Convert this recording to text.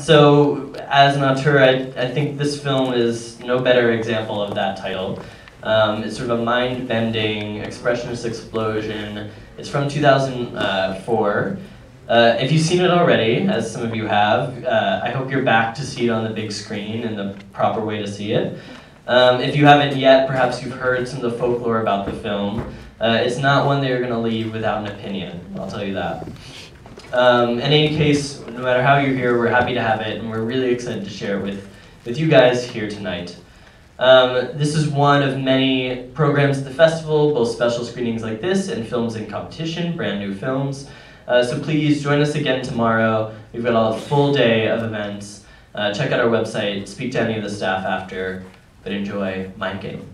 so, as an auteur, I, I think this film is no better example of that title. Um, it's sort of a mind-bending, expressionist explosion. It's from 2004. Uh, if you've seen it already, as some of you have, uh, I hope you're back to see it on the big screen and the proper way to see it. Um, if you haven't yet, perhaps you've heard some of the folklore about the film. Uh, it's not one that you're going to leave without an opinion, I'll tell you that. Um, in any case, no matter how you're here, we're happy to have it, and we're really excited to share it with, with you guys here tonight. Um, this is one of many programs at the festival, both special screenings like this and films in competition, brand new films. Uh, so please join us again tomorrow. We've got a full day of events. Uh, check out our website, speak to any of the staff after, but enjoy Mind Game.